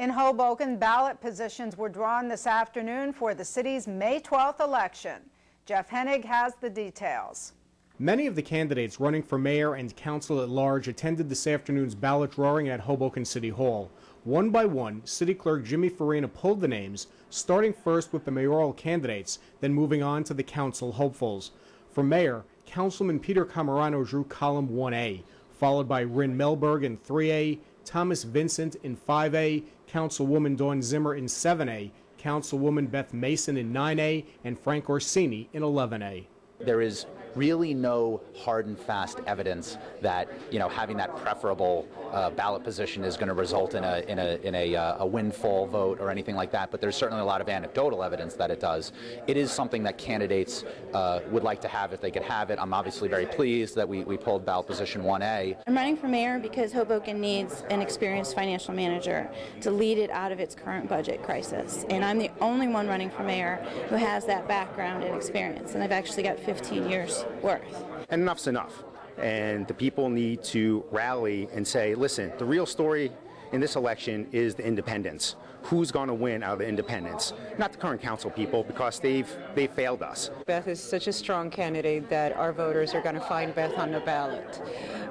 In Hoboken, ballot positions were drawn this afternoon for the city's May 12th election. Jeff Hennig has the details. Many of the candidates running for mayor and council at large attended this afternoon's ballot drawing at Hoboken City Hall. One by one, City Clerk Jimmy Farina pulled the names, starting first with the mayoral candidates, then moving on to the council hopefuls. For mayor, Councilman Peter Cammarano drew column 1A, followed by Rin Melberg in 3A, Thomas Vincent in 5A, Councilwoman Dawn Zimmer in 7A, Councilwoman Beth Mason in 9A, and Frank Orsini in 11A. There is really no hard and fast evidence that you know having that preferable uh, ballot position is going to result in a in a in a, uh, a, windfall vote or anything like that. But there's certainly a lot of anecdotal evidence that it does. It is something that candidates uh, would like to have if they could have it. I'm obviously very pleased that we, we pulled ballot position 1A. I'm running for mayor because Hoboken needs an experienced financial manager to lead it out of its current budget crisis. And I'm the only one running for mayor who has that background and experience. And I've actually got 15 years worth. And enough's enough. And the people need to rally and say, listen, the real story in this election is the independents. Who's going to win out of the independents? Not the current council people, because they've they failed us. Beth is such a strong candidate that our voters are going to find Beth on the ballot.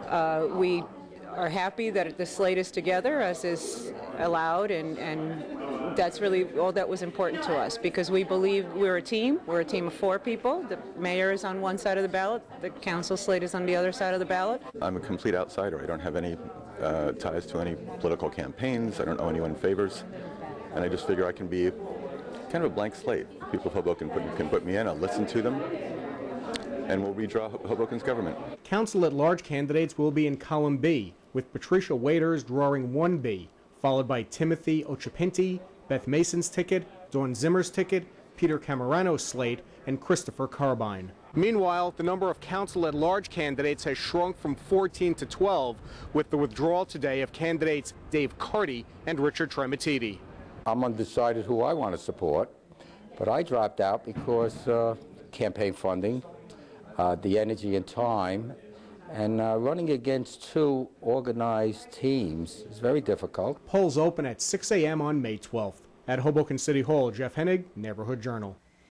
Uh, we are happy that the slate is together, as is allowed, and, and that's really all that was important to us because we believe we're a team. We're a team of four people. The mayor is on one side of the ballot, the council slate is on the other side of the ballot. I'm a complete outsider. I don't have any uh, ties to any political campaigns. I don't know anyone favors. And I just figure I can be kind of a blank slate. People of Hoboken put, can put me in, I'll listen to them, and we'll redraw Hoboken's government. Council at large candidates will be in column B, with Patricia Waiters drawing 1B, followed by Timothy Occhipinti, Beth Mason's ticket, Dawn Zimmer's ticket, Peter Cammarano's slate, and Christopher Carbine. Meanwhile, the number of council at large candidates has shrunk from 14 to 12, with the withdrawal today of candidates Dave Carty and Richard Trematiti. I'm undecided who I want to support, but I dropped out because uh, campaign funding, uh, the energy and time, and uh, running against two organized teams is very difficult. Polls open at 6 a.m. on May 12th. At Hoboken City Hall, Jeff Hennig, Neighborhood Journal.